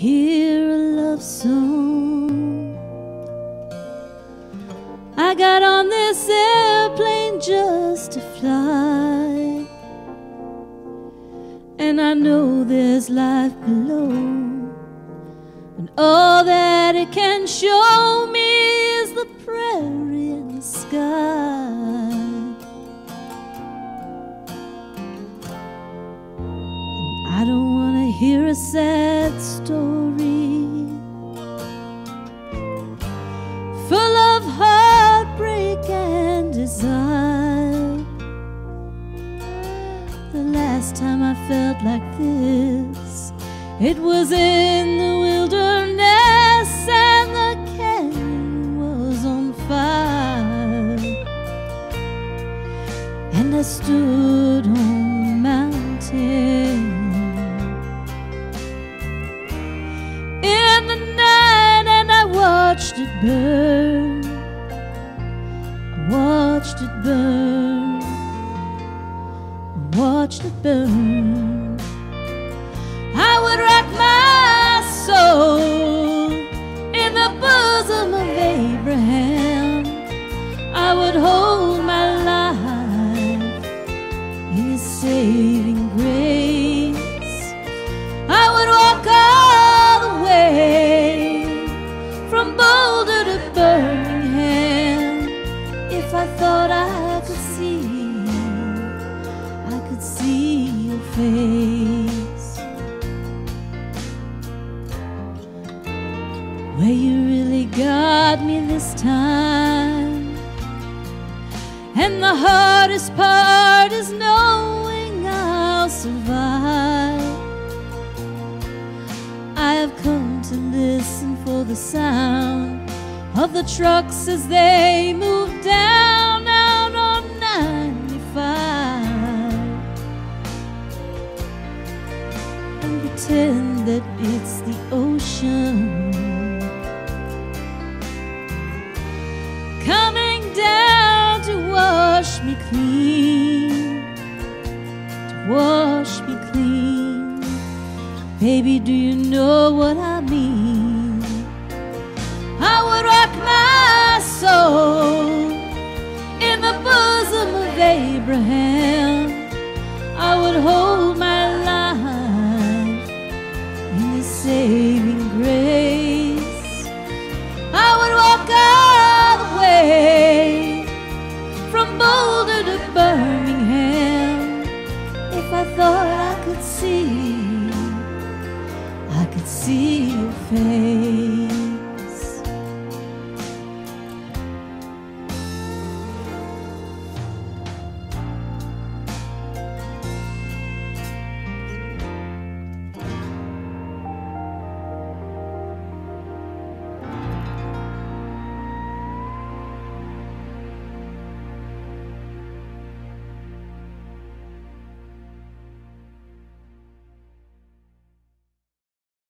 love song. I got on this airplane just to fly. And I know there's life below. And all that it can show me is the hear a sad story full of heartbreak and desire. The last time I felt like this, it was in the wilderness and the canyon was on fire. And I stood on the mountain in the night and I watched it burn. I watched it burn. I watched it burn. I would rock my soul in the bosom of Abraham. I would hold Where you really got me this time. And the hardest part is knowing I'll survive. I have come to listen for the sound of the trucks as they move down that it's the ocean coming down to wash me clean, to wash me clean. Baby, do you know what I mean? I would rock my soul thought I could see, I could see your face.